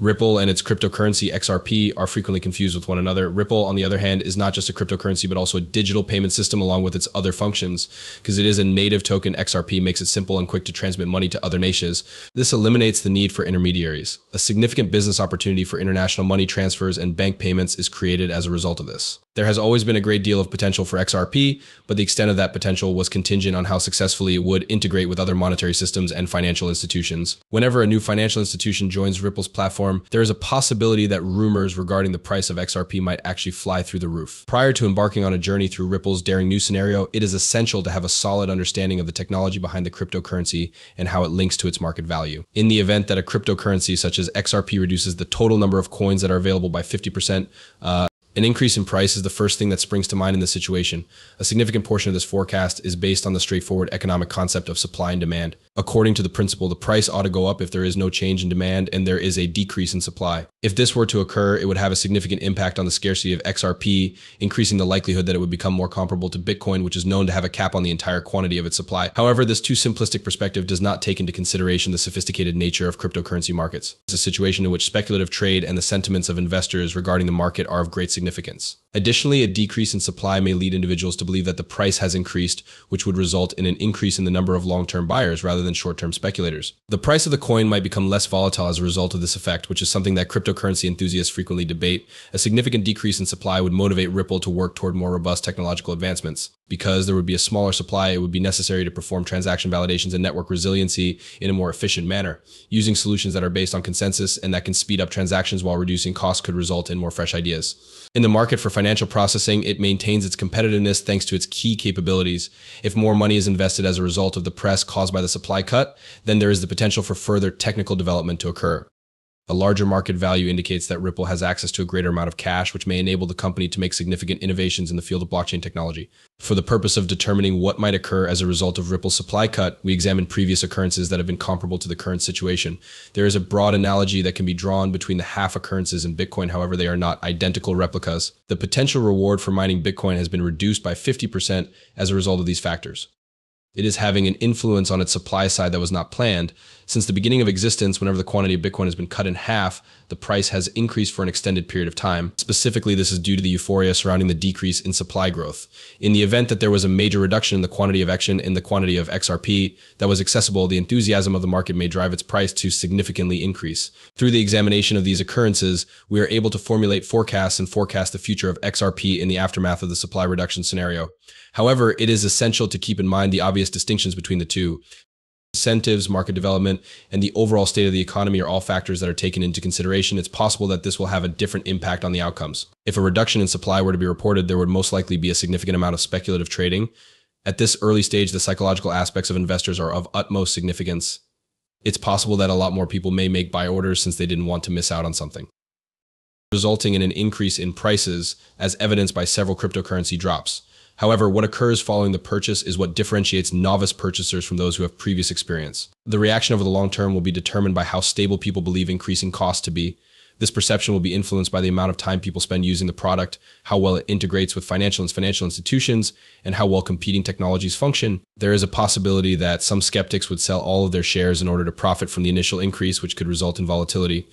Ripple and its cryptocurrency XRP are frequently confused with one another. Ripple, on the other hand, is not just a cryptocurrency, but also a digital payment system along with its other functions, because it is a native token. XRP makes it simple and quick to transmit money to other nations. This eliminates the need for intermediaries. A significant business opportunity for international money transfers and bank payments is created as a result of this. There has always been a great deal of potential for XRP, but the extent of that potential was contingent on how successfully it would integrate with other monetary systems and financial institutions. Whenever a new financial institution joins Ripple's platform, there is a possibility that rumors regarding the price of XRP might actually fly through the roof. Prior to embarking on a journey through Ripple's daring new scenario, it is essential to have a solid understanding of the technology behind the cryptocurrency and how it links to its market value. In the event that a cryptocurrency such as XRP reduces the total number of coins that are available by 50%, uh, an increase in price is the first thing that springs to mind in this situation. A significant portion of this forecast is based on the straightforward economic concept of supply and demand. According to the principle, the price ought to go up if there is no change in demand and there is a decrease in supply. If this were to occur, it would have a significant impact on the scarcity of XRP, increasing the likelihood that it would become more comparable to Bitcoin, which is known to have a cap on the entire quantity of its supply. However, this too simplistic perspective does not take into consideration the sophisticated nature of cryptocurrency markets. It's a situation in which speculative trade and the sentiments of investors regarding the market are of great significance. Additionally, a decrease in supply may lead individuals to believe that the price has increased, which would result in an increase in the number of long-term buyers rather than short-term speculators. The price of the coin might become less volatile as a result of this effect, which is something that cryptocurrency enthusiasts frequently debate. A significant decrease in supply would motivate Ripple to work toward more robust technological advancements. Because there would be a smaller supply, it would be necessary to perform transaction validations and network resiliency in a more efficient manner. Using solutions that are based on consensus and that can speed up transactions while reducing costs could result in more fresh ideas. In the market for financial processing, it maintains its competitiveness thanks to its key capabilities. If more money is invested as a result of the press caused by the supply cut, then there is the potential for further technical development to occur. A larger market value indicates that Ripple has access to a greater amount of cash, which may enable the company to make significant innovations in the field of blockchain technology. For the purpose of determining what might occur as a result of Ripple's supply cut, we examined previous occurrences that have been comparable to the current situation. There is a broad analogy that can be drawn between the half occurrences in Bitcoin, however, they are not identical replicas. The potential reward for mining Bitcoin has been reduced by 50% as a result of these factors. It is having an influence on its supply side that was not planned. Since the beginning of existence, whenever the quantity of Bitcoin has been cut in half, the price has increased for an extended period of time. Specifically, this is due to the euphoria surrounding the decrease in supply growth. In the event that there was a major reduction in the quantity of action in the quantity of XRP that was accessible, the enthusiasm of the market may drive its price to significantly increase. Through the examination of these occurrences, we are able to formulate forecasts and forecast the future of XRP in the aftermath of the supply reduction scenario. However, it is essential to keep in mind the obvious distinctions between the two. Incentives, market development, and the overall state of the economy are all factors that are taken into consideration. It's possible that this will have a different impact on the outcomes. If a reduction in supply were to be reported, there would most likely be a significant amount of speculative trading. At this early stage, the psychological aspects of investors are of utmost significance. It's possible that a lot more people may make buy orders since they didn't want to miss out on something, resulting in an increase in prices as evidenced by several cryptocurrency drops. However, what occurs following the purchase is what differentiates novice purchasers from those who have previous experience. The reaction over the long term will be determined by how stable people believe increasing costs to be. This perception will be influenced by the amount of time people spend using the product, how well it integrates with financial and financial institutions, and how well competing technologies function. There is a possibility that some skeptics would sell all of their shares in order to profit from the initial increase, which could result in volatility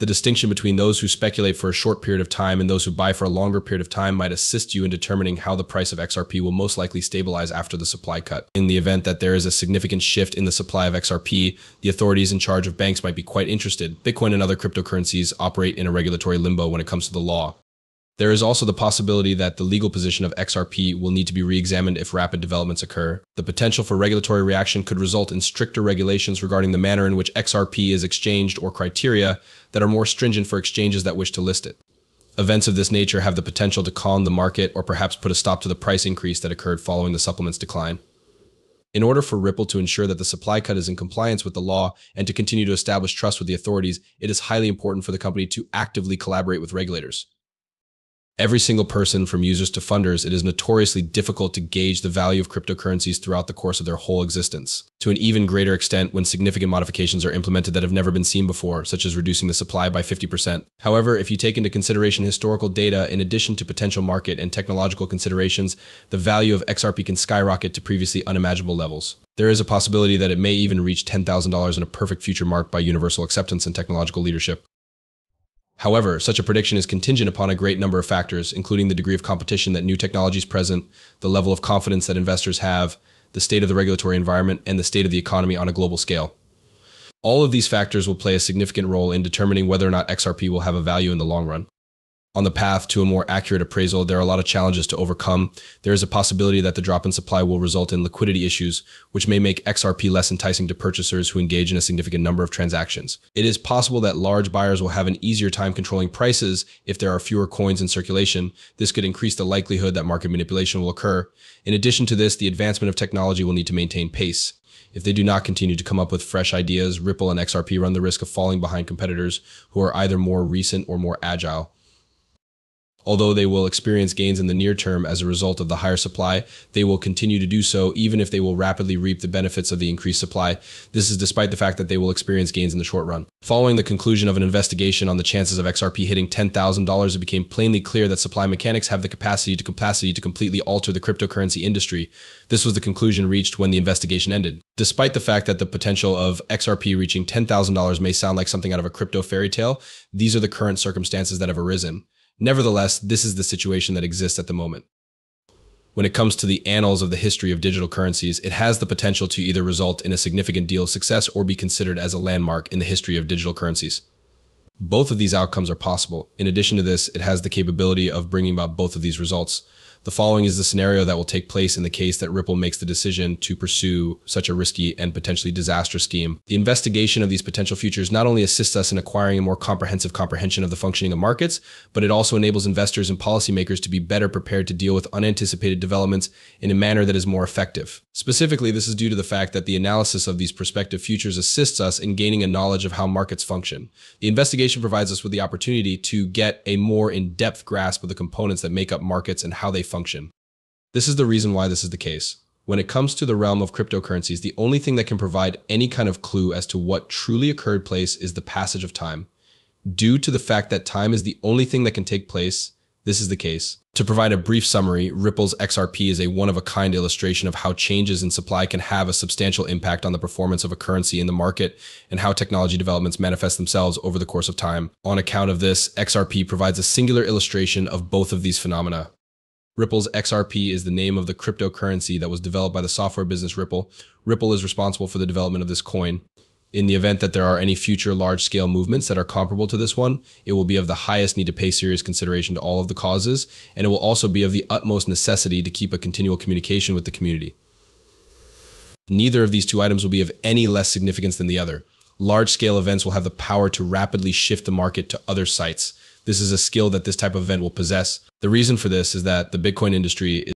the distinction between those who speculate for a short period of time and those who buy for a longer period of time might assist you in determining how the price of XRP will most likely stabilize after the supply cut. In the event that there is a significant shift in the supply of XRP, the authorities in charge of banks might be quite interested. Bitcoin and other cryptocurrencies operate in a regulatory limbo when it comes to the law. There is also the possibility that the legal position of XRP will need to be re-examined if rapid developments occur. The potential for regulatory reaction could result in stricter regulations regarding the manner in which XRP is exchanged or criteria that are more stringent for exchanges that wish to list it. Events of this nature have the potential to calm the market or perhaps put a stop to the price increase that occurred following the supplement's decline. In order for Ripple to ensure that the supply cut is in compliance with the law and to continue to establish trust with the authorities, it is highly important for the company to actively collaborate with regulators every single person from users to funders, it is notoriously difficult to gauge the value of cryptocurrencies throughout the course of their whole existence. To an even greater extent when significant modifications are implemented that have never been seen before, such as reducing the supply by 50%. However, if you take into consideration historical data in addition to potential market and technological considerations, the value of XRP can skyrocket to previously unimaginable levels. There is a possibility that it may even reach $10,000 in a perfect future marked by universal acceptance and technological leadership. However, such a prediction is contingent upon a great number of factors, including the degree of competition that new technologies present, the level of confidence that investors have, the state of the regulatory environment, and the state of the economy on a global scale. All of these factors will play a significant role in determining whether or not XRP will have a value in the long run on the path to a more accurate appraisal, there are a lot of challenges to overcome. There is a possibility that the drop in supply will result in liquidity issues, which may make XRP less enticing to purchasers who engage in a significant number of transactions. It is possible that large buyers will have an easier time controlling prices if there are fewer coins in circulation. This could increase the likelihood that market manipulation will occur. In addition to this, the advancement of technology will need to maintain pace. If they do not continue to come up with fresh ideas, Ripple and XRP run the risk of falling behind competitors who are either more recent or more agile. Although they will experience gains in the near term as a result of the higher supply, they will continue to do so even if they will rapidly reap the benefits of the increased supply. This is despite the fact that they will experience gains in the short run. Following the conclusion of an investigation on the chances of XRP hitting $10,000, it became plainly clear that supply mechanics have the capacity to capacity to completely alter the cryptocurrency industry. This was the conclusion reached when the investigation ended. Despite the fact that the potential of XRP reaching $10,000 may sound like something out of a crypto fairy tale, these are the current circumstances that have arisen. Nevertheless, this is the situation that exists at the moment. When it comes to the annals of the history of digital currencies, it has the potential to either result in a significant deal of success or be considered as a landmark in the history of digital currencies. Both of these outcomes are possible. In addition to this, it has the capability of bringing about both of these results. The following is the scenario that will take place in the case that Ripple makes the decision to pursue such a risky and potentially disastrous scheme. The investigation of these potential futures not only assists us in acquiring a more comprehensive comprehension of the functioning of markets, but it also enables investors and policymakers to be better prepared to deal with unanticipated developments in a manner that is more effective. Specifically, this is due to the fact that the analysis of these prospective futures assists us in gaining a knowledge of how markets function. The investigation provides us with the opportunity to get a more in-depth grasp of the components that make up markets and how they function. This is the reason why this is the case. When it comes to the realm of cryptocurrencies, the only thing that can provide any kind of clue as to what truly occurred place is the passage of time. Due to the fact that time is the only thing that can take place, this is the case. To provide a brief summary, Ripple's XRP is a one-of-a-kind illustration of how changes in supply can have a substantial impact on the performance of a currency in the market and how technology developments manifest themselves over the course of time. On account of this, XRP provides a singular illustration of both of these phenomena. Ripple's XRP is the name of the cryptocurrency that was developed by the software business Ripple. Ripple is responsible for the development of this coin. In the event that there are any future large scale movements that are comparable to this one, it will be of the highest need to pay serious consideration to all of the causes, and it will also be of the utmost necessity to keep a continual communication with the community. Neither of these two items will be of any less significance than the other. Large scale events will have the power to rapidly shift the market to other sites. This is a skill that this type of event will possess. The reason for this is that the Bitcoin industry